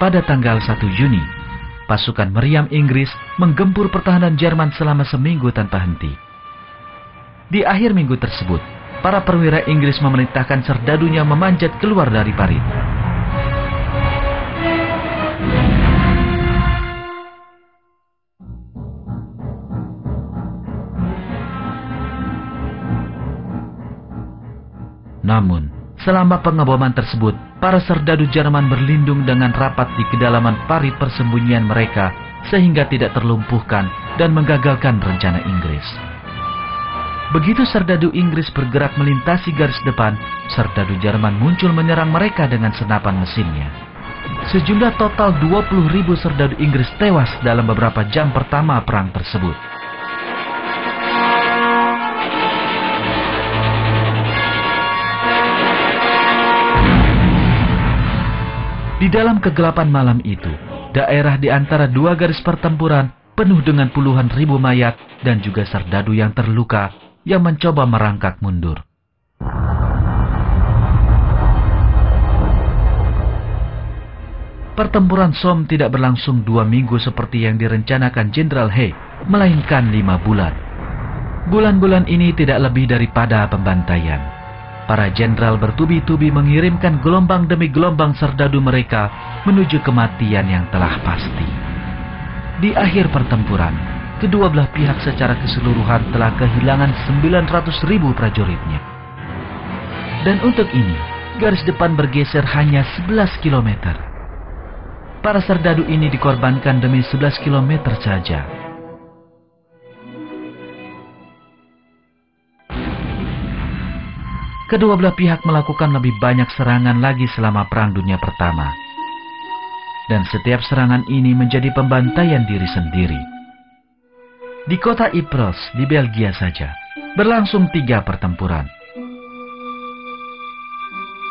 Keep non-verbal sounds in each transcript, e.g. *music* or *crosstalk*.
Pada tanggal 1 Juni, pasukan meriam Inggris menggempur pertahanan Jerman selama seminggu tanpa henti. Di akhir minggu tersebut, para perwira Inggris memerintahkan serdadunya memanjat keluar dari parit. Namun, selama pengeboman tersebut, para serdadu Jerman berlindung dengan rapat di kedalaman parit persembunyian mereka sehingga tidak terlumpuhkan dan menggagalkan rencana Inggris. Begitu serdadu Inggris bergerak melintasi garis depan, serdadu Jerman muncul menyerang mereka dengan senapan mesinnya. Sejumlah total 20 ribu serdadu Inggris tewas dalam beberapa jam pertama perang tersebut. Di dalam kegelapan malam itu, daerah di antara dua garis pertempuran penuh dengan puluhan ribu mayat dan juga serdadu yang terluka yang mencoba merangkak mundur. Pertempuran Somme tidak berlangsung dua minggu seperti yang direncanakan Jenderal Hay, melainkan lima bulan. Bulan-bulan ini tidak lebih daripada pembantaian para jenderal bertubi-tubi mengirimkan gelombang demi gelombang serdadu mereka menuju kematian yang telah pasti. Di akhir pertempuran, kedua belah pihak secara keseluruhan telah kehilangan 900 ribu prajuritnya. Dan untuk ini, garis depan bergeser hanya 11 kilometer. Para serdadu ini dikorbankan demi 11 kilometer saja. Kedua belah pihak melakukan lebih banyak serangan lagi selama Perang Dunia Pertama. Dan setiap serangan ini menjadi pembantaian diri sendiri. Di kota Ypres, di Belgia saja, berlangsung tiga pertempuran.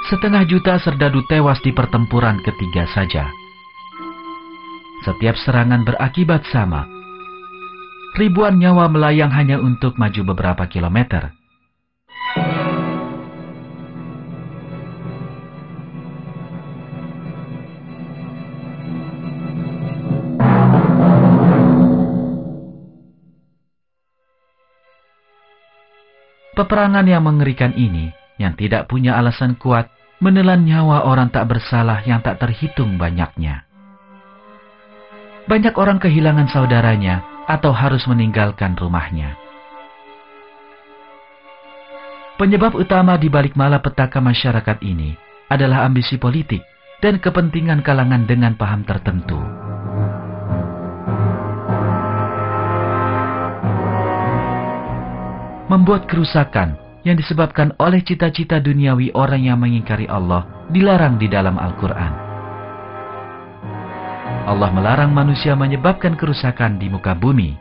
Setengah juta serdadu tewas di pertempuran ketiga saja. Setiap serangan berakibat sama. Ribuan nyawa melayang hanya untuk maju beberapa kilometer Peperangan yang mengerikan ini, yang tidak punya alasan kuat, menelan nyawa orang tak bersalah yang tak terhitung banyaknya. Banyak orang kehilangan saudaranya atau harus meninggalkan rumahnya. Penyebab utama di balik malapetaka masyarakat ini adalah ambisi politik dan kepentingan kalangan dengan paham tertentu. Membuat kerusakan yang disebabkan oleh cita-cita duniawi orang yang mengingkari Allah dilarang di dalam Al-Quran. Allah melarang manusia menyebabkan kerusakan di muka bumi.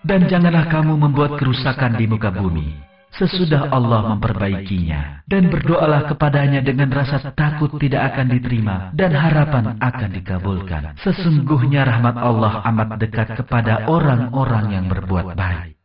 Dan janganlah kamu membuat kerusakan di muka bumi sesudah Allah memperbaikinya dan berdoalah kepadanya dengan rasa takut tidak akan diterima dan harapan akan dikabulkan. Sesungguhnya rahmat Allah amat dekat kepada orang-orang yang berbuat baik.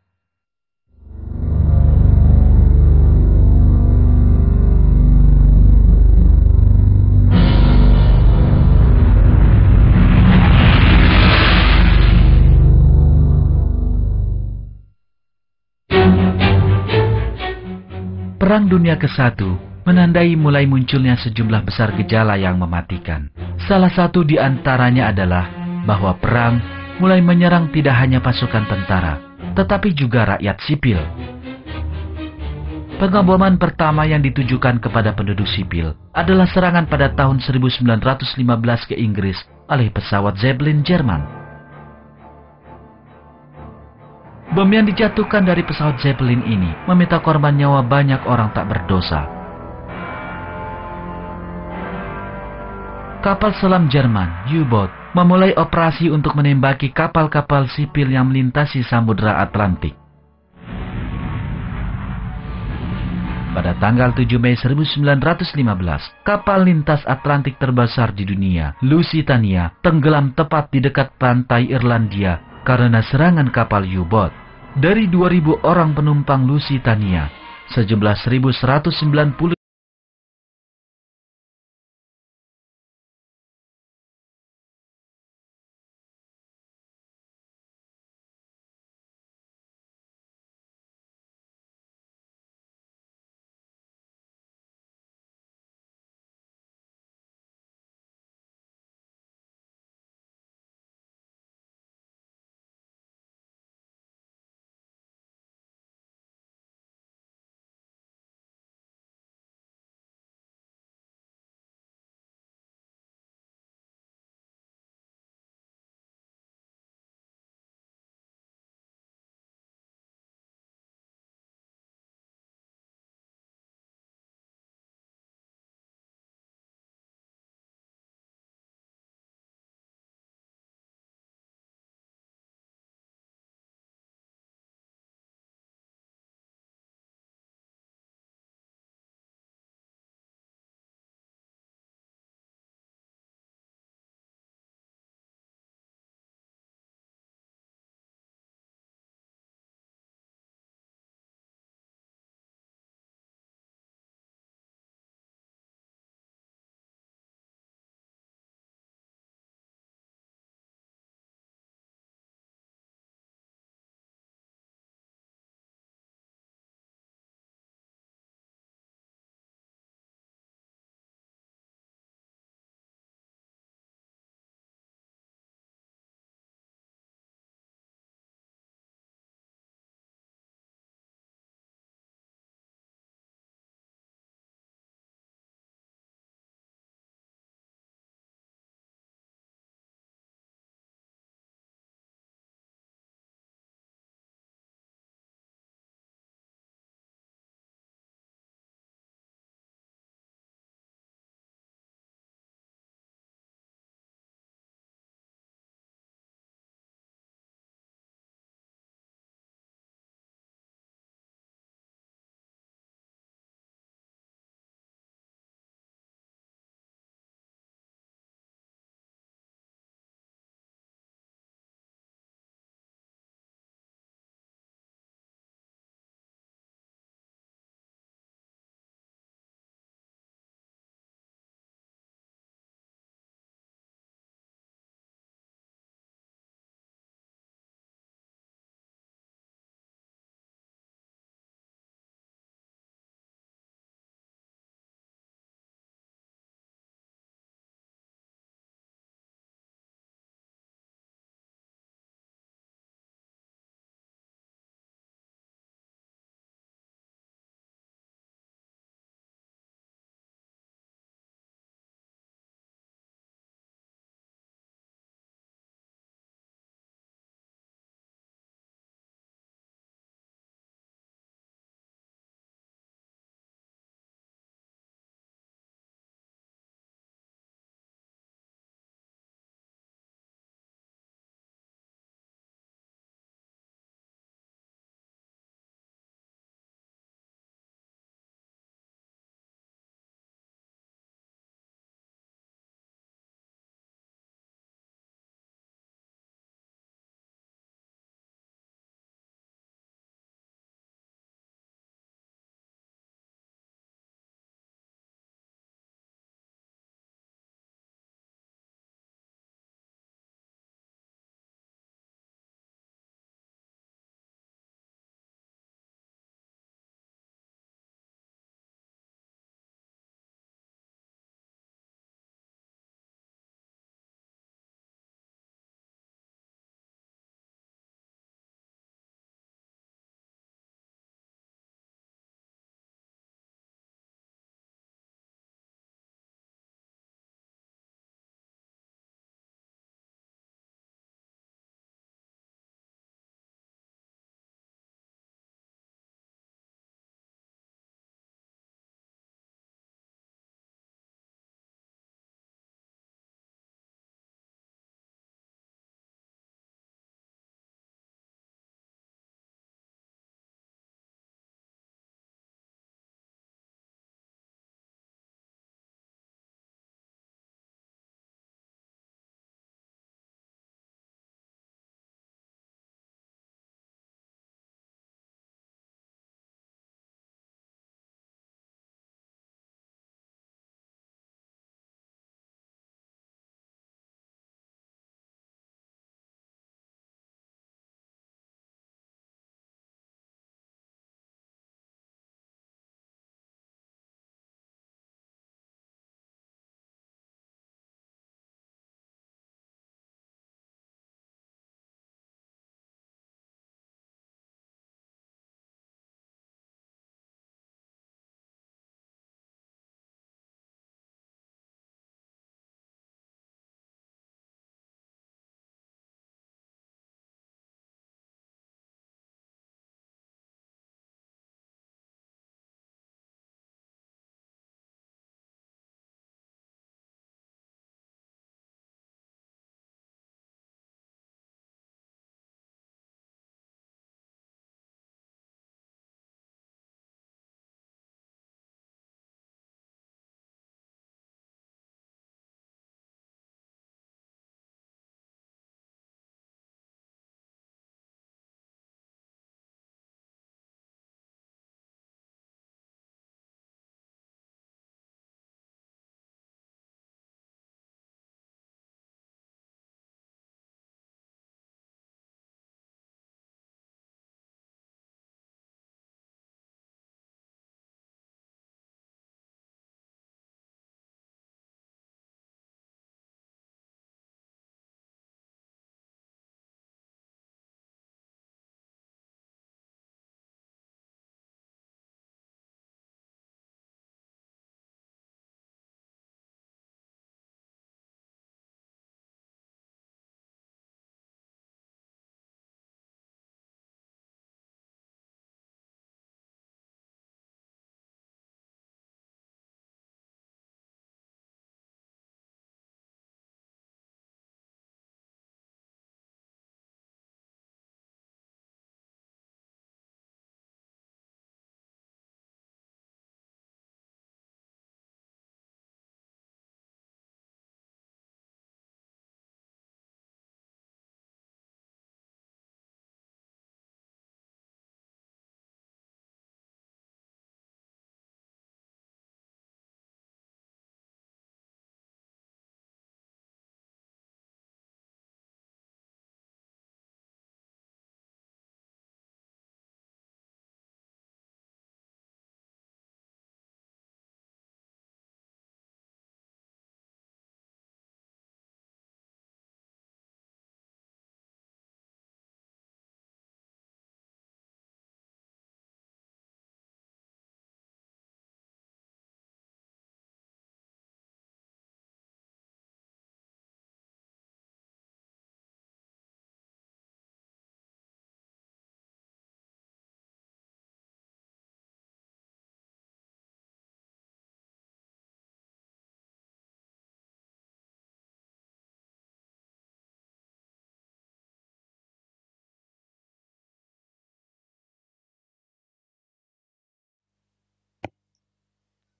Perang Dunia ke-1 menandai mulai munculnya sejumlah besar gejala yang mematikan. Salah satu di antaranya adalah bahwa perang mulai menyerang tidak hanya pasukan tentara, tetapi juga rakyat sipil. Pengeboman pertama yang ditujukan kepada penduduk sipil adalah serangan pada tahun 1915 ke Inggris oleh pesawat Zeppelin Jerman. Bom yang dijatuhkan dari pesawat Zeppelin ini meminta korban nyawa banyak orang tak berdosa. Kapal selam Jerman, U-boat, memulai operasi untuk menembaki kapal-kapal sipil yang melintasi Samudra Atlantik. pada tanggal 7 Mei 1915, kapal lintas Atlantik terbesar di dunia, Lusitania, tenggelam tepat di dekat pantai Irlandia karena serangan kapal U-boat. Dari 2.000 orang penumpang Lusitania, sejumlah 1.190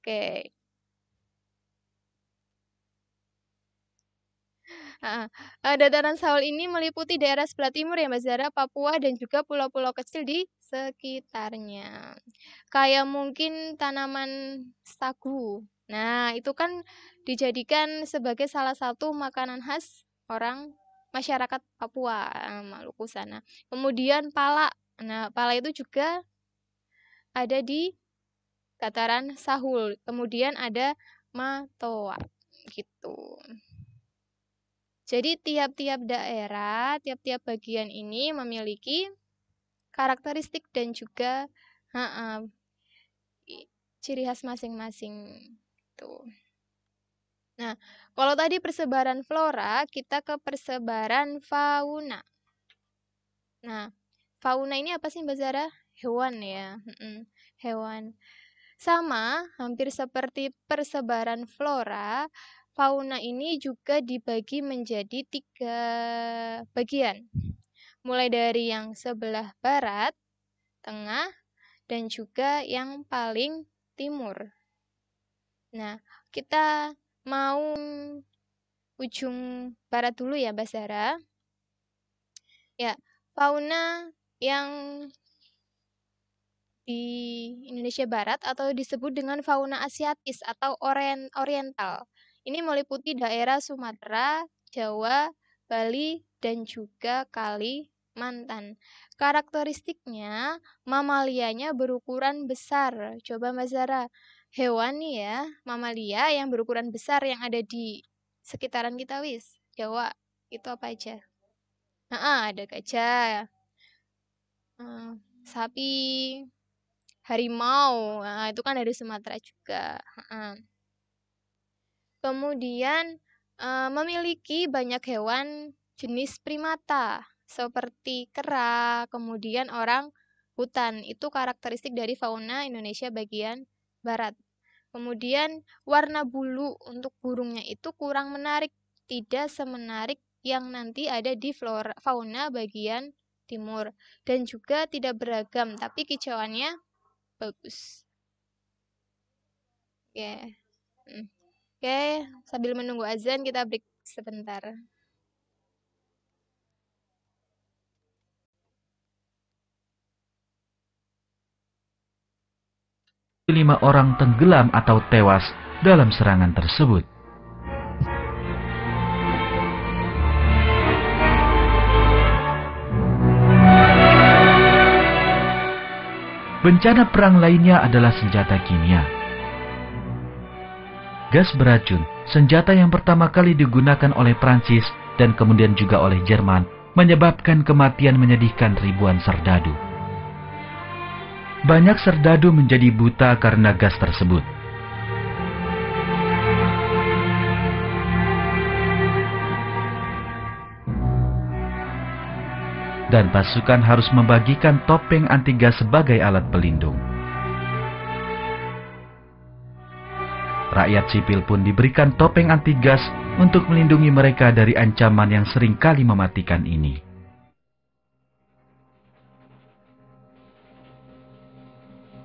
Oke. Heeh. Eee, dataran Saul ini meliputi daerah sebelah timur ya Mbak Zara, Papua dan juga pulau-pulau kecil di sekitarnya. Kayak mungkin tanaman sagu. Nah, itu kan dijadikan sebagai salah satu makanan khas orang masyarakat Papua, eee, Maluku sana. Kemudian pala. Nah, pala itu juga ada di dataran Sahul. Kemudian ada matoa, gitu. Jadi tiap-tiap daerah, tiap-tiap bagian ini memiliki karakteristik dan juga heeh, ciri khas masing-masing, gitu. Nah, kalau tadi persebaran flora, kita ke persebaran fauna. Nah, fauna ini apa sih Mbak Zara? Hewan ya, hewan. Sama, hampir seperti persebaran flora, fauna ini juga dibagi menjadi tiga bagian. Mulai dari yang sebelah barat, tengah, dan juga yang paling timur. Nah, kita mau ujung barat dulu ya, Mbak Zara. Ya, fauna yang di Indonesia Barat atau disebut dengan fauna asiatis atau orient oriental. Ini meliputi daerah Sumatera, Jawa, Bali, dan juga Kalimantan. Karakteristiknya, mamalianya berukuran besar. Coba Mbak Zara, hewan nih ya, mamalia yang berukuran besar yang ada di sekitaran kita wis. Jawa, itu apa aja? Nah, ada gajah, uh, sapi, harimau. Nah, itu kan dari Sumatera juga. Kemudian memiliki banyak hewan jenis primata seperti kera, kemudian orang hutan. Itu karakteristik dari fauna Indonesia bagian barat. Kemudian warna bulu untuk burungnya itu kurang menarik, tidak semenarik yang nanti ada di flora fauna bagian timur dan juga tidak beragam tapi kicauannya bagus. Ya. Yeah. Hmm. Oke, sambil menunggu azan kita break sebentar. Lima orang tenggelam atau tewas dalam serangan tersebut. Bencana perang lainnya adalah senjata kimia. Gas beracun, senjata yang pertama kali digunakan oleh Prancis dan kemudian juga oleh Jerman, menyebabkan kematian menyedihkan ribuan serdadu. Banyak serdadu menjadi buta karena gas tersebut. Dan pasukan harus membagikan topeng anti gas sebagai alat pelindung. Rakyat sipil pun diberikan topeng anti gas untuk melindungi mereka dari ancaman yang sering kali mematikan ini.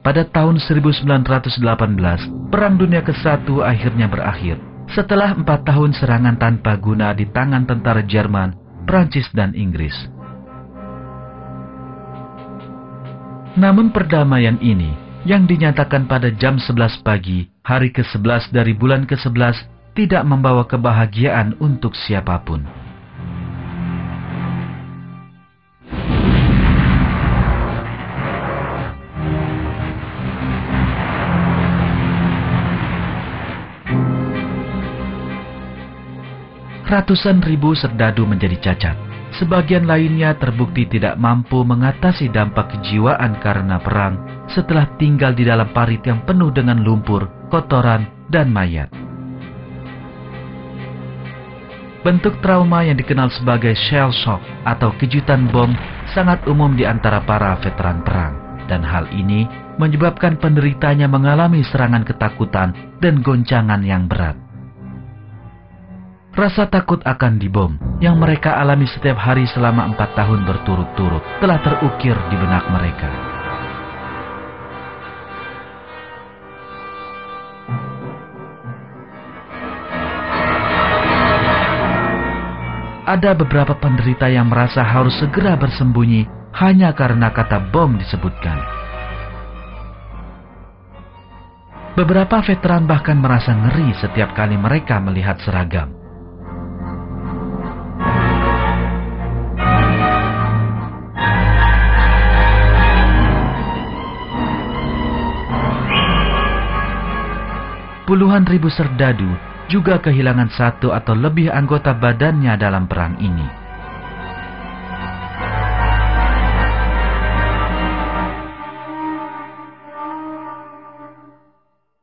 Pada tahun 1918, Perang Dunia ke-1 akhirnya berakhir setelah empat tahun serangan tanpa guna di tangan tentara Jerman, Prancis, dan Inggris. Namun perdamaian ini yang dinyatakan pada jam 11 pagi, hari ke-11 dari bulan ke-11, tidak membawa kebahagiaan untuk siapa pun. Ratusan ribu serdadu menjadi cacat. Sebagian lainnya terbukti tidak mampu mengatasi dampak kejiwaan karena perang setelah tinggal di dalam parit yang penuh dengan lumpur, kotoran, dan mayat. Bentuk trauma yang dikenal sebagai shell shock atau kejutan bom sangat umum di antara para veteran perang. Dan hal ini menyebabkan penderitanya mengalami serangan ketakutan dan goncangan yang berat. Rasa takut akan dibom yang mereka alami setiap hari selama empat tahun berturut-turut telah terukir di benak mereka. Ada beberapa penderita yang merasa harus segera bersembunyi hanya karena kata bom disebutkan. Beberapa veteran bahkan merasa ngeri setiap kali mereka melihat seragam. Puluhan ribu serdadu juga kehilangan satu atau lebih anggota badannya dalam perang ini.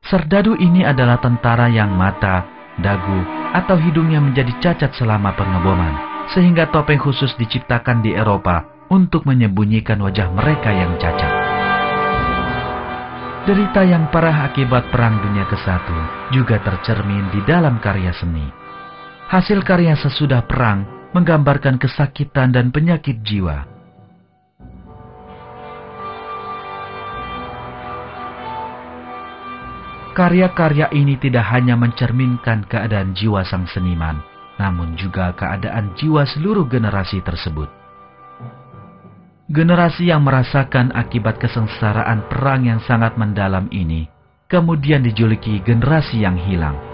Serdadu ini adalah tentara yang mata, dagu, atau hidungnya menjadi cacat selama pengeboman, sehingga topeng khusus diciptakan di Eropa untuk menyembunyikan wajah mereka yang cacat. Derita yang parah akibat Perang Dunia ke-1 juga tercermin di dalam karya seni. Hasil karya sesudah perang menggambarkan kesakitan dan penyakit jiwa. Karya-karya ini tidak hanya mencerminkan keadaan jiwa sang seniman, namun juga keadaan jiwa seluruh generasi tersebut. Generasi yang merasakan akibat kesengsaraan perang yang sangat mendalam ini, kemudian dijuluki generasi yang hilang.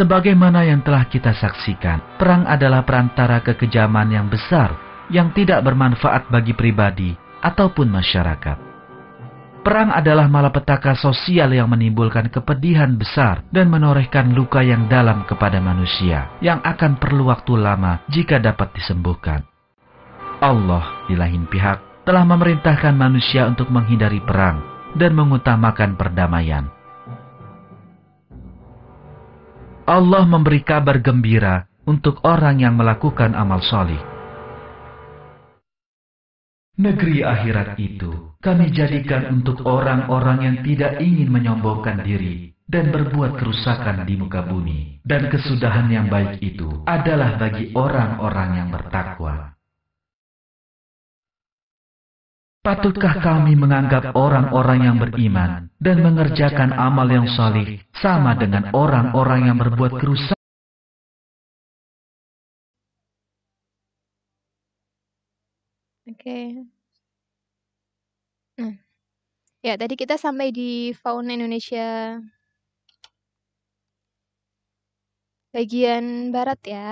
Sebagaimana yang telah kita saksikan, perang adalah perantara kekejaman yang besar yang tidak bermanfaat bagi pribadi ataupun masyarakat. Perang adalah malapetaka sosial yang menimbulkan kepedihan besar dan menorehkan luka yang dalam kepada manusia yang akan perlu waktu lama jika dapat disembuhkan. Allah di lain pihak telah memerintahkan manusia untuk menghindari perang dan mengutamakan perdamaian. Allah memberi kabar gembira untuk orang yang melakukan amal solih. Negeri akhirat itu kami jadikan untuk orang-orang yang tidak ingin menyombongkan diri dan berbuat kerusakan di muka bumi. Dan kesudahan yang baik itu adalah bagi orang-orang yang bertakwa. Patutkah kami menganggap orang-orang yang beriman dan mengerjakan amal yang salih sama dengan orang-orang yang berbuat kerusakan? Oke. Okay. Nah, ya tadi kita sampai di fauna Indonesia bagian barat ya.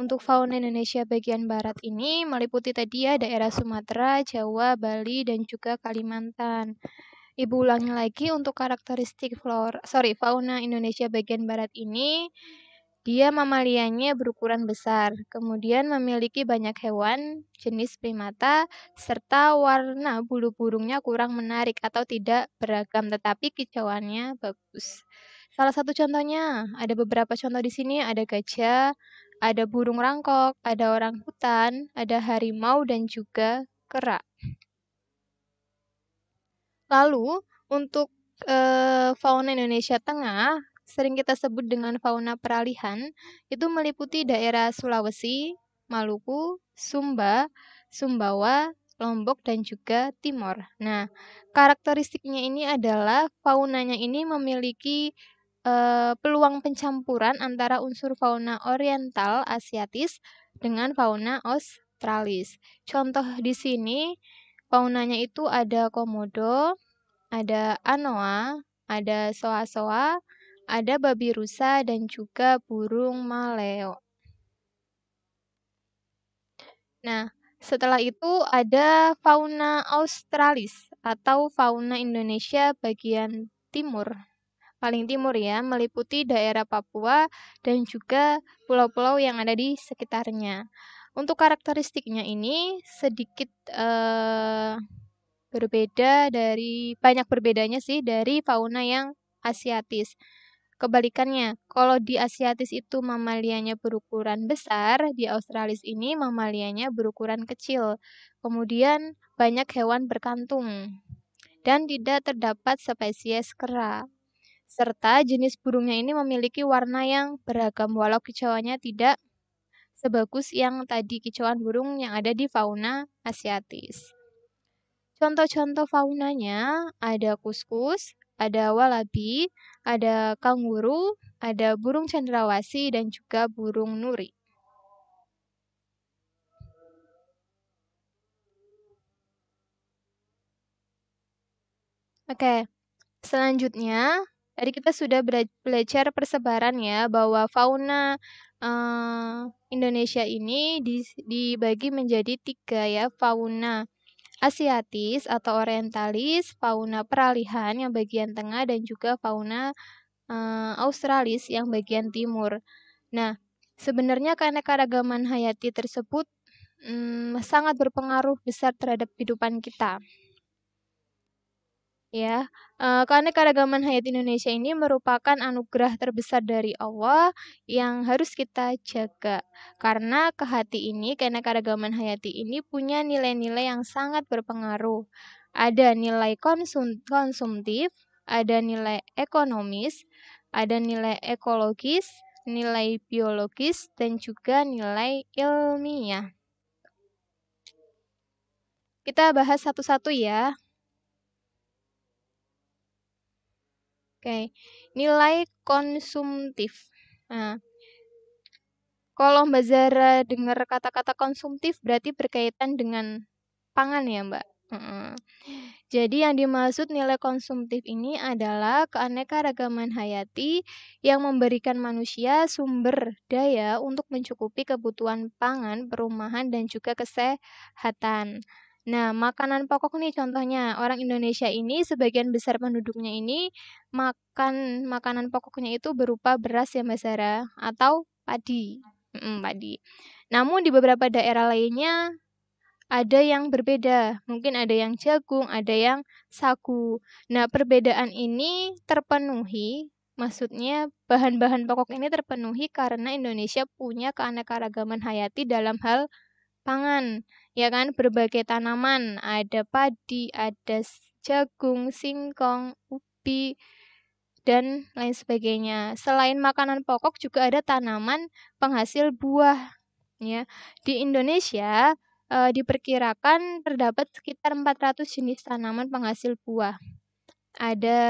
Untuk fauna Indonesia bagian barat ini meliputi tadi ya daerah Sumatera, Jawa, Bali, dan juga Kalimantan. Ibu ulangi lagi untuk karakteristik flora, sorry, fauna Indonesia bagian barat ini, dia mamalianya berukuran besar, kemudian memiliki banyak hewan, jenis primata, serta warna bulu burungnya kurang menarik atau tidak beragam, tetapi kicauannya bagus. Salah satu contohnya, ada beberapa contoh di sini, ada gajah, ada burung rangkok, ada orang hutan, ada harimau, dan juga kera. Lalu, untuk e, fauna Indonesia Tengah, sering kita sebut dengan fauna peralihan, itu meliputi daerah Sulawesi, Maluku, Sumba, Sumbawa, Lombok, dan juga Timor. Nah, karakteristiknya ini adalah faunanya ini memiliki uh, peluang pencampuran antara unsur fauna oriental asiatis dengan fauna australis. Contoh di sini faunanya itu ada komodo, ada anoa, ada soa-soa, ada babi rusa dan juga burung maleo. Nah, setelah itu ada fauna australis atau fauna Indonesia bagian timur paling timur ya, meliputi daerah Papua dan juga pulau-pulau yang ada di sekitarnya. Untuk karakteristiknya ini sedikit uh, berbeda dari banyak berbedanya sih dari fauna yang asiatis. Kebalikannya, kalau di asiatis itu mamalianya berukuran besar, di australis ini mamalianya berukuran kecil. Kemudian banyak hewan berkantung dan tidak terdapat spesies kera. Serta jenis burungnya ini memiliki warna yang beragam walau kicauannya tidak sebagus yang tadi kicauan burung yang ada di fauna asiatis. Contoh-contoh faunanya ada kuskus, ada walabi, ada kanguru, ada burung cendrawasih, dan juga burung nuri. Oke, selanjutnya tadi kita sudah belajar persebaran ya bahwa fauna uh, Indonesia ini dibagi menjadi tiga ya fauna asiatis atau orientalis, fauna peralihan yang bagian tengah dan juga fauna uh, australis yang bagian timur. Nah, sebenarnya keanekaragaman hayati tersebut um, sangat berpengaruh besar terhadap kehidupan kita ya. Uh, keanekaragaman hayat Indonesia ini merupakan anugerah terbesar dari Allah yang harus kita jaga. Karena ke hati ini, keanekaragaman hayati ini punya nilai-nilai yang sangat berpengaruh. Ada nilai konsum konsumtif, ada nilai ekonomis, ada nilai ekologis, nilai biologis, dan juga nilai ilmiah. Kita bahas satu-satu ya. Oke, nilai konsumtif. Nah, kalau Mbak Zara dengar kata-kata konsumtif berarti berkaitan dengan pangan ya Mbak. Jadi yang dimaksud nilai konsumtif ini adalah keanekaragaman hayati yang memberikan manusia sumber daya untuk mencukupi kebutuhan pangan, perumahan, dan juga kesehatan. Nah, makanan pokok nih contohnya, orang Indonesia ini sebagian besar penduduknya ini makan makanan pokoknya itu berupa beras ya Mbak Sarah atau padi. Mm, padi. Namun di beberapa daerah lainnya ada yang berbeda. Mungkin ada yang jagung, ada yang sagu. Nah, perbedaan ini terpenuhi Maksudnya bahan-bahan pokok ini terpenuhi karena Indonesia punya keanekaragaman hayati dalam hal pangan ya kan berbagai tanaman. Ada padi ada jagung singkong ubi dan lain sebagainya. Selain makanan pokok juga ada tanaman penghasil buah ya. Di Indonesia e, diperkirakan terdapat sekitar 400 jenis tanaman penghasil buah. Ada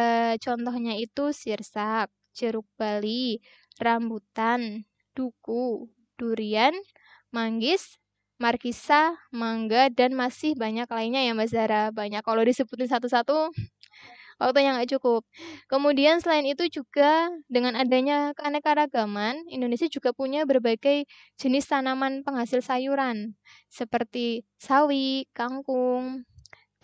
contohnya itu sirsak jeruk bali rambutan duku durian manggis Markisa, Mangga, dan masih banyak lainnya ya Mbak Zara. Banyak kalau disebutin satu-satu *sniffs* waktunya nggak cukup. Kemudian selain itu juga dengan adanya keanekaragaman, Indonesia juga punya berbagai jenis tanaman penghasil sayuran seperti sawi, kangkung,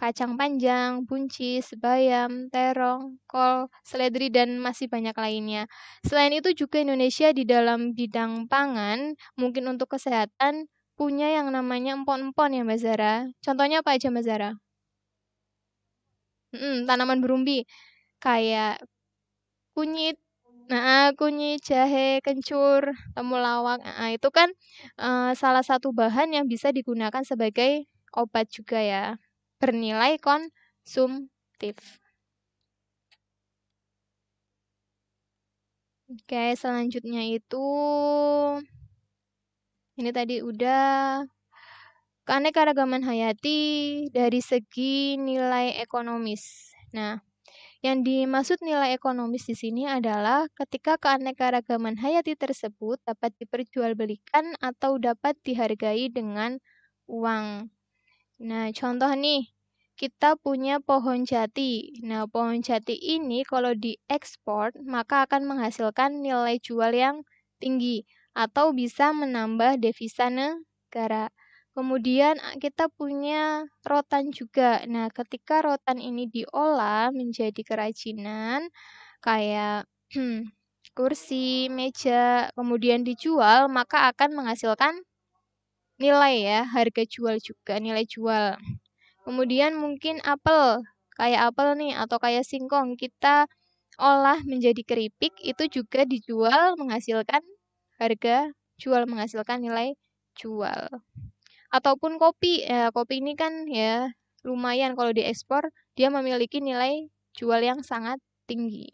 kacang panjang, buncis, bayam, terong, kol, seledri, dan masih banyak lainnya. Selain itu juga Indonesia di dalam bidang pangan, mungkin untuk kesehatan, punya yang namanya empon-empon ya Mbak Zara. Contohnya apa aja Mbak Zara? Hmm, tanaman berumbi kayak kunyit, nah kunyit, jahe, kencur, temulawak. Nah, itu kan uh, salah satu bahan yang bisa digunakan sebagai obat juga ya. Bernilai konsumtif. Oke, selanjutnya itu ini tadi udah keanekaragaman hayati dari segi nilai ekonomis. Nah, yang dimaksud nilai ekonomis di sini adalah ketika keanekaragaman hayati tersebut dapat diperjualbelikan atau dapat dihargai dengan uang. Nah, contoh nih, kita punya pohon jati. Nah, pohon jati ini kalau diekspor, maka akan menghasilkan nilai jual yang tinggi atau bisa menambah devisa negara. Kemudian kita punya rotan juga. Nah, ketika rotan ini diolah menjadi kerajinan kayak *clears throat* kursi, meja, kemudian dijual, maka akan menghasilkan nilai ya, harga jual juga, nilai jual. Kemudian mungkin apel, kayak apel nih atau kayak singkong, kita olah menjadi keripik itu juga dijual menghasilkan harga jual menghasilkan nilai jual. Ataupun kopi, ya kopi ini kan ya lumayan kalau diekspor dia memiliki nilai jual yang sangat tinggi.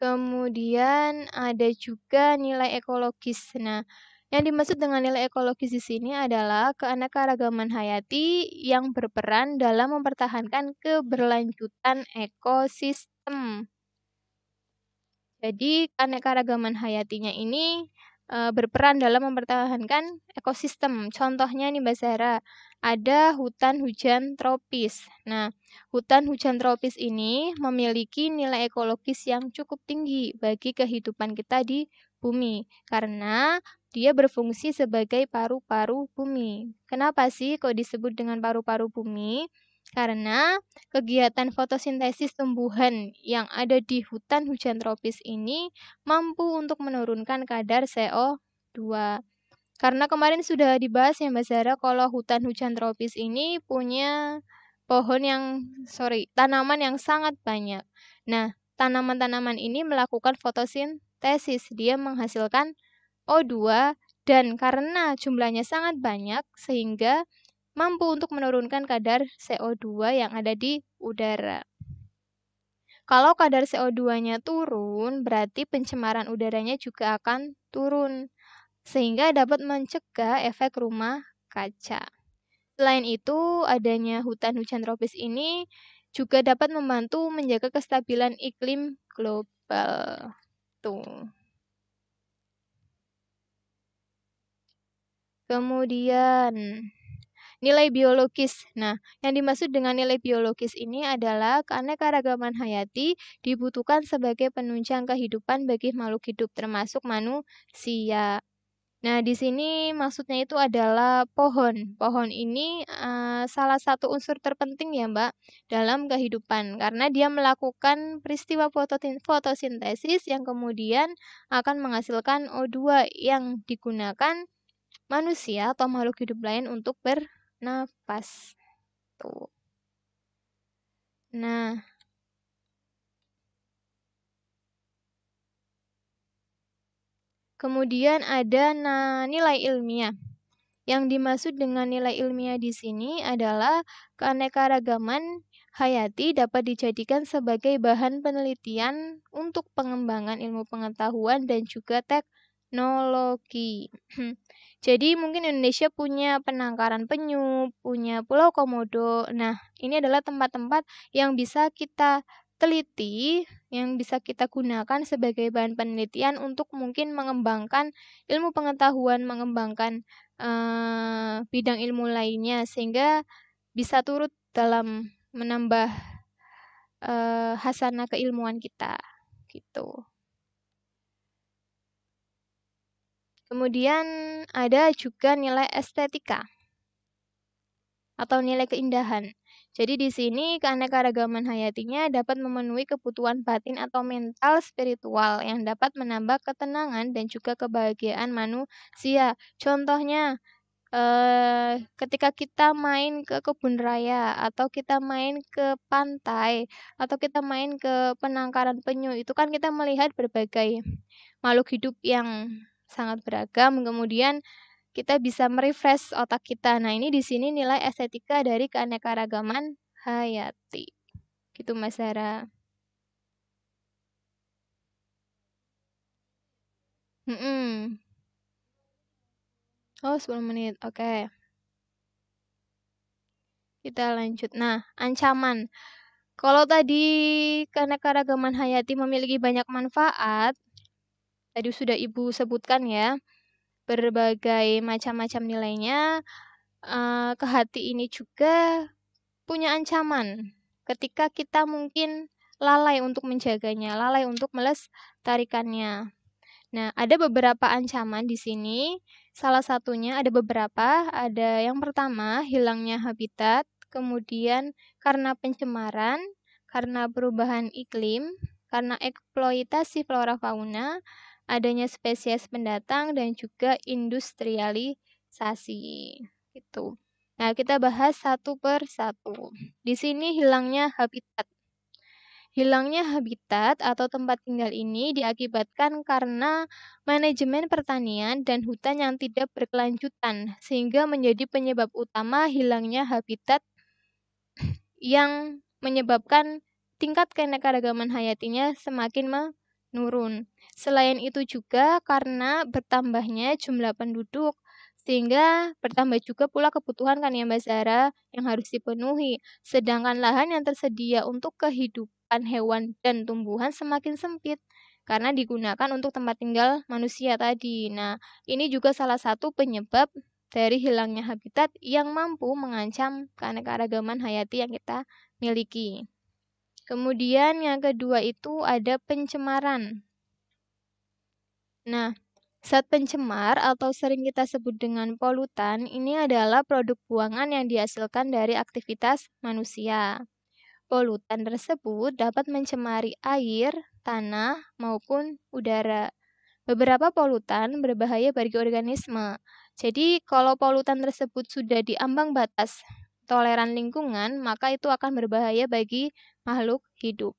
Kemudian ada juga nilai ekologis. Nah, yang dimaksud dengan nilai ekologis di sini adalah keanekaragaman hayati yang berperan dalam mempertahankan keberlanjutan ekosistem. Jadi, keanekaragaman hayatinya ini e, berperan dalam mempertahankan ekosistem. Contohnya nih Mbak Sarah, ada hutan hujan tropis. Nah, hutan hujan tropis ini memiliki nilai ekologis yang cukup tinggi bagi kehidupan kita di bumi karena dia berfungsi sebagai paru-paru bumi. Kenapa sih kok disebut dengan paru-paru bumi? Karena kegiatan fotosintesis tumbuhan yang ada di hutan hujan tropis ini mampu untuk menurunkan kadar CO2. Karena kemarin sudah dibahas ya Mbak Zara kalau hutan hujan tropis ini punya pohon yang sorry, tanaman yang sangat banyak. Nah, tanaman-tanaman ini melakukan fotosintesis, dia menghasilkan O2 dan karena jumlahnya sangat banyak sehingga mampu untuk menurunkan kadar CO2 yang ada di udara. Kalau kadar CO2-nya turun, berarti pencemaran udaranya juga akan turun, sehingga dapat mencegah efek rumah kaca. Selain itu, adanya hutan hujan tropis ini juga dapat membantu menjaga kestabilan iklim global. Tuh. Kemudian nilai biologis. Nah, yang dimaksud dengan nilai biologis ini adalah keanekaragaman hayati dibutuhkan sebagai penunjang kehidupan bagi makhluk hidup termasuk manusia. Nah, di sini maksudnya itu adalah pohon. Pohon ini uh, salah satu unsur terpenting ya, Mbak, dalam kehidupan karena dia melakukan peristiwa fotosintesis yang kemudian akan menghasilkan O2 yang digunakan manusia atau makhluk hidup lain untuk bernafas. Tuh. Nah, kemudian ada nah, nilai ilmiah. Yang dimaksud dengan nilai ilmiah di sini adalah keanekaragaman hayati dapat dijadikan sebagai bahan penelitian untuk pengembangan ilmu pengetahuan dan juga teknologi. *clears throat* Jadi mungkin Indonesia punya penangkaran penyu, punya Pulau Komodo. Nah, ini adalah tempat-tempat yang bisa kita teliti, yang bisa kita gunakan sebagai bahan penelitian untuk mungkin mengembangkan ilmu pengetahuan, mengembangkan uh, bidang ilmu lainnya sehingga bisa turut dalam menambah uh, hasanah keilmuan kita gitu. Kemudian ada juga nilai estetika atau nilai keindahan. Jadi di sini keanekaragaman hayatinya dapat memenuhi kebutuhan batin atau mental spiritual yang dapat menambah ketenangan dan juga kebahagiaan manusia. Contohnya eh, ketika kita main ke kebun raya atau kita main ke pantai atau kita main ke penangkaran penyu itu kan kita melihat berbagai makhluk hidup yang sangat beragam. Kemudian kita bisa merefresh otak kita. Nah, ini di sini nilai estetika dari keanekaragaman hayati. Gitu Mas Sarah. Mm -mm. Oh, 10 menit. Oke. Okay. Kita lanjut. Nah, ancaman. Kalau tadi keanekaragaman hayati memiliki banyak manfaat, tadi sudah Ibu sebutkan ya, berbagai macam-macam nilainya, uh, ke hati ini juga punya ancaman ketika kita mungkin lalai untuk menjaganya, lalai untuk melestarikannya. Nah, ada beberapa ancaman di sini. Salah satunya ada beberapa. Ada yang pertama, hilangnya habitat, kemudian karena pencemaran, karena perubahan iklim, karena eksploitasi flora fauna, adanya spesies pendatang dan juga industrialisasi gitu. Nah, kita bahas satu per satu. Di sini hilangnya habitat. Hilangnya habitat atau tempat tinggal ini diakibatkan karena manajemen pertanian dan hutan yang tidak berkelanjutan, sehingga menjadi penyebab utama hilangnya habitat yang menyebabkan tingkat keanekaragaman hayatinya semakin menurun. Selain itu juga karena bertambahnya jumlah penduduk, sehingga bertambah juga pula kebutuhan kan ya Mbak Zara yang harus dipenuhi. Sedangkan lahan yang tersedia untuk kehidupan hewan dan tumbuhan semakin sempit karena digunakan untuk tempat tinggal manusia tadi. Nah, ini juga salah satu penyebab dari hilangnya habitat yang mampu mengancam keanekaragaman hayati yang kita miliki. Kemudian yang kedua itu ada pencemaran. Nah, zat pencemar atau sering kita sebut dengan polutan ini adalah produk buangan yang dihasilkan dari aktivitas manusia. Polutan tersebut dapat mencemari air, tanah, maupun udara. Beberapa polutan berbahaya bagi organisme. Jadi, kalau polutan tersebut sudah di ambang batas toleran lingkungan, maka itu akan berbahaya bagi makhluk hidup.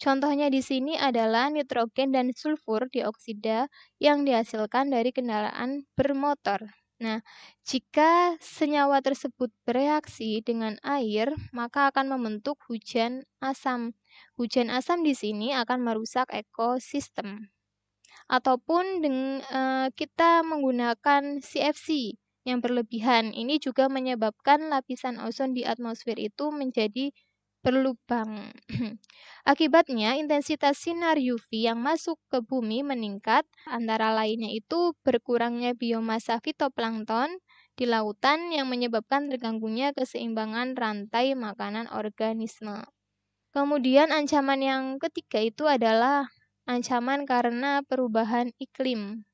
Contohnya di sini adalah nitrogen dan sulfur dioksida yang dihasilkan dari kendaraan bermotor. Nah, jika senyawa tersebut bereaksi dengan air, maka akan membentuk hujan asam. Hujan asam di sini akan merusak ekosistem. Ataupun dengan, e, kita menggunakan CFC yang berlebihan, ini juga menyebabkan lapisan ozon di atmosfer itu menjadi berlubang. *clears throat* Akibatnya, intensitas sinar UV yang masuk ke bumi meningkat, antara lainnya itu berkurangnya biomasa fitoplankton di lautan yang menyebabkan terganggunya keseimbangan rantai makanan organisme. Kemudian ancaman yang ketiga itu adalah ancaman karena perubahan iklim.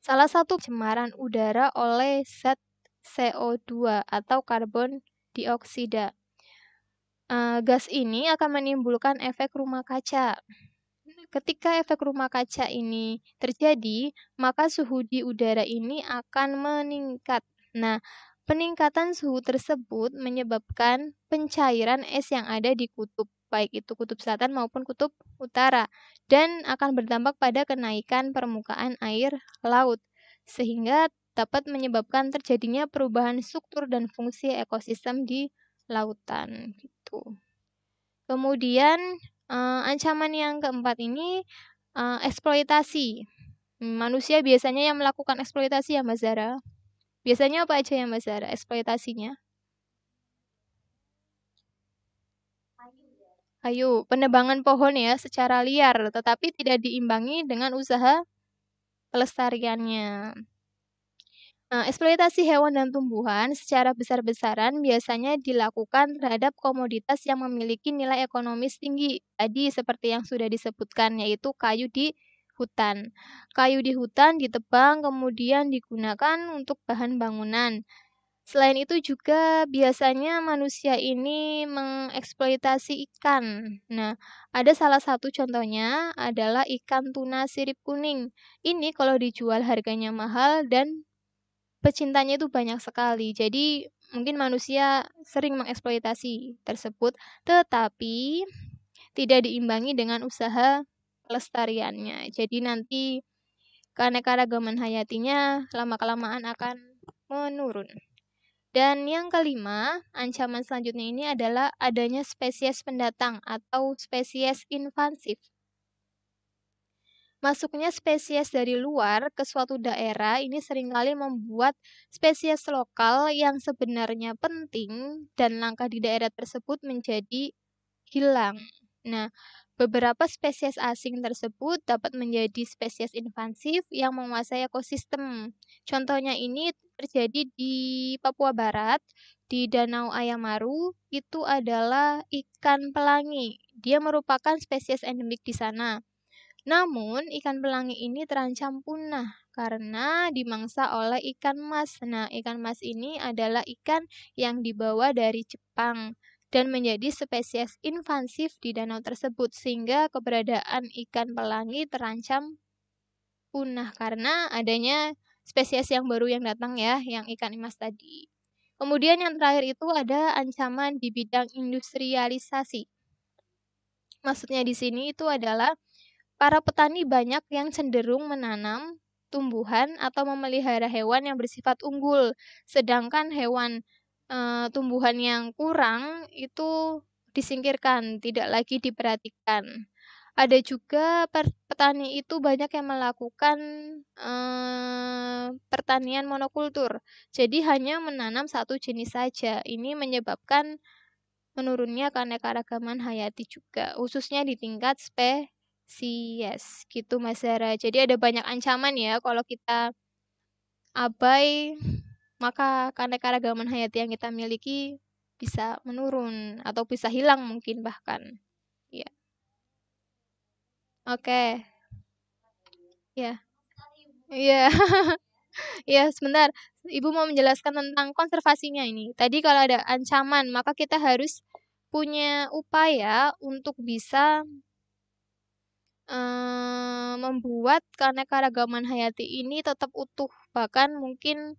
Salah satu cemaran udara oleh zat CO2 atau karbon dioksida Uh, gas ini akan menimbulkan efek rumah kaca. Ketika efek rumah kaca ini terjadi, maka suhu di udara ini akan meningkat. Nah, peningkatan suhu tersebut menyebabkan pencairan es yang ada di kutub, baik itu kutub selatan maupun kutub utara, dan akan berdampak pada kenaikan permukaan air laut, sehingga dapat menyebabkan terjadinya perubahan struktur dan fungsi ekosistem di lautan gitu. Kemudian uh, ancaman yang keempat ini uh, eksploitasi. Manusia biasanya yang melakukan eksploitasi ya Mbak Zara. Biasanya apa aja ya Mbak Zara eksploitasinya? Ayo, penebangan pohon ya secara liar, tetapi tidak diimbangi dengan usaha pelestariannya. Nah, eksploitasi hewan dan tumbuhan secara besar-besaran biasanya dilakukan terhadap komoditas yang memiliki nilai ekonomis tinggi. Tadi seperti yang sudah disebutkan yaitu kayu di hutan. Kayu di hutan ditebang kemudian digunakan untuk bahan bangunan. Selain itu juga biasanya manusia ini mengeksploitasi ikan. Nah, ada salah satu contohnya adalah ikan tuna sirip kuning. Ini kalau dijual harganya mahal dan pecintanya itu banyak sekali. Jadi mungkin manusia sering mengeksploitasi tersebut, tetapi tidak diimbangi dengan usaha pelestariannya. Jadi nanti keanekaragaman hayatinya lama-kelamaan akan menurun. Dan yang kelima, ancaman selanjutnya ini adalah adanya spesies pendatang atau spesies invasif. Masuknya spesies dari luar ke suatu daerah ini sering kali membuat spesies lokal yang sebenarnya penting dan langka di daerah tersebut menjadi hilang. Nah, beberapa spesies asing tersebut dapat menjadi spesies invasif yang menguasai ekosistem. Contohnya ini terjadi di Papua Barat, di Danau Ayamaru, itu adalah ikan pelangi. Dia merupakan spesies endemik di sana. Namun, ikan pelangi ini terancam punah karena dimangsa oleh ikan mas. Nah, ikan mas ini adalah ikan yang dibawa dari Jepang dan menjadi spesies invasif di danau tersebut sehingga keberadaan ikan pelangi terancam punah karena adanya spesies yang baru yang datang ya, yang ikan emas tadi. Kemudian yang terakhir itu ada ancaman di bidang industrialisasi. Maksudnya di sini itu adalah para petani banyak yang cenderung menanam tumbuhan atau memelihara hewan yang bersifat unggul, sedangkan hewan e, tumbuhan yang kurang itu disingkirkan, tidak lagi diperhatikan. Ada juga petani itu banyak yang melakukan eh, pertanian monokultur. Jadi hanya menanam satu jenis saja. Ini menyebabkan menurunnya keanekaragaman hayati juga, khususnya di tingkat spesies. Gitu Mas Zara. Jadi ada banyak ancaman ya kalau kita abai maka keanekaragaman hayati yang kita miliki bisa menurun atau bisa hilang mungkin bahkan. Ya. Oke. Ya. Iya. *laughs* Iya, sebentar. Ibu mau menjelaskan tentang konservasinya ini. Tadi kalau ada ancaman, maka kita harus punya upaya untuk bisa um, membuat keanekaragaman hayati ini tetap utuh, bahkan mungkin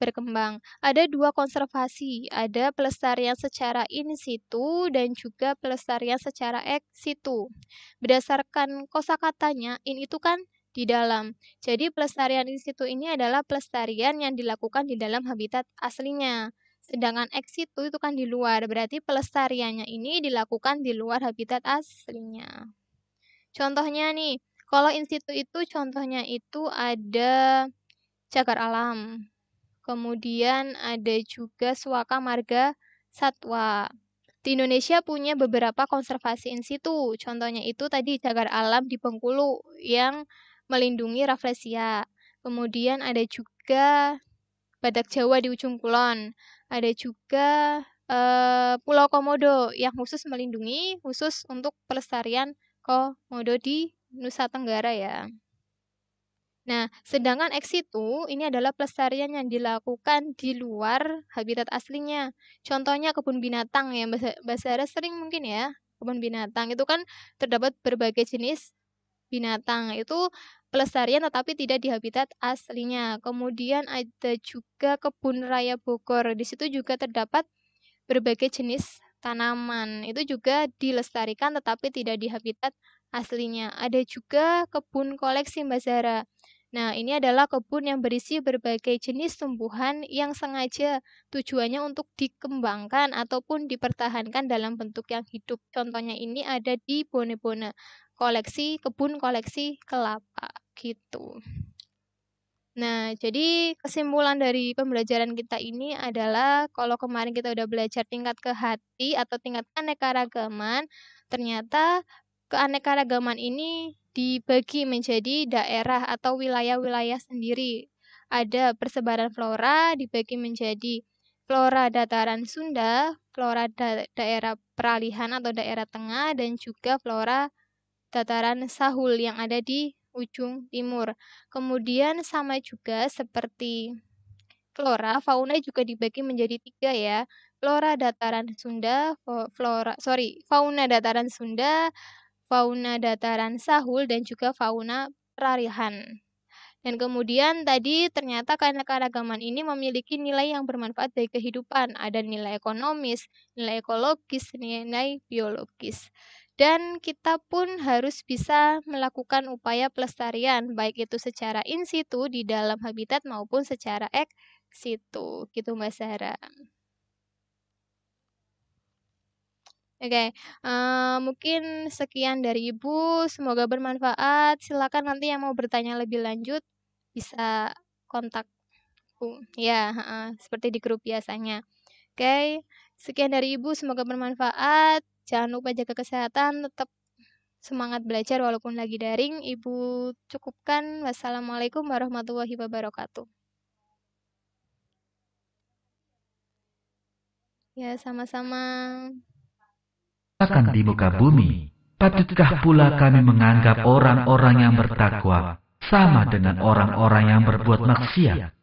berkembang. Ada dua konservasi, ada pelestarian secara in situ dan juga pelestarian secara ex situ. Berdasarkan kosakatanya, in itu kan di dalam. Jadi pelestarian in situ ini adalah pelestarian yang dilakukan di dalam habitat aslinya. Sedangkan ex situ itu kan di luar, berarti pelestariannya ini dilakukan di luar habitat aslinya. Contohnya nih, kalau in situ itu contohnya itu ada cagar alam, Kemudian ada juga suaka marga satwa. Di Indonesia punya beberapa konservasi in situ. Contohnya itu tadi cagar alam di Bengkulu yang melindungi Rafflesia. Kemudian ada juga badak Jawa di ujung kulon. Ada juga uh, Pulau Komodo yang khusus melindungi, khusus untuk pelestarian komodo di Nusa Tenggara ya. Nah, sedangkan ex situ ini adalah pelestarian yang dilakukan di luar habitat aslinya. Contohnya kebun binatang ya, Bahasa sering mungkin ya, kebun binatang itu kan terdapat berbagai jenis binatang. Itu pelestarian tetapi tidak di habitat aslinya. Kemudian ada juga kebun raya Bogor. Di situ juga terdapat berbagai jenis tanaman. Itu juga dilestarikan tetapi tidak di habitat aslinya. Ada juga kebun koleksi Mbak Zara. Nah, ini adalah kebun yang berisi berbagai jenis tumbuhan yang sengaja tujuannya untuk dikembangkan ataupun dipertahankan dalam bentuk yang hidup. Contohnya ini ada di Bone-Bone, koleksi kebun koleksi kelapa gitu. Nah, jadi kesimpulan dari pembelajaran kita ini adalah kalau kemarin kita udah belajar tingkat ke hati atau tingkat keanekaragaman, ternyata keanekaragaman ini dibagi menjadi daerah atau wilayah-wilayah sendiri. Ada persebaran flora dibagi menjadi flora dataran Sunda, flora da daerah peralihan atau daerah tengah, dan juga flora dataran Sahul yang ada di ujung timur. Kemudian sama juga seperti flora, fauna juga dibagi menjadi tiga ya. Flora dataran Sunda, flora sorry, fauna dataran Sunda, fauna dataran sahul, dan juga fauna perarihan. Dan kemudian tadi ternyata keanekaragaman ini memiliki nilai yang bermanfaat bagi kehidupan. Ada nilai ekonomis, nilai ekologis, nilai biologis. Dan kita pun harus bisa melakukan upaya pelestarian, baik itu secara in situ di dalam habitat maupun secara ex situ. Gitu Mbak Sarah. Oke, uh, mungkin sekian dari Ibu, semoga bermanfaat. Silakan nanti yang mau bertanya lebih lanjut bisa kontak Bu. Ya, uh, seperti di grup biasanya. Oke, sekian dari Ibu, semoga bermanfaat. Jangan lupa jaga kesehatan, tetap semangat belajar walaupun lagi daring. Ibu cukupkan. Wassalamualaikum warahmatullahi wabarakatuh. Ya, sama-sama akan di muka bumi, patutkah pula kami menganggap orang-orang yang bertakwa sama dengan orang-orang yang berbuat maksiat?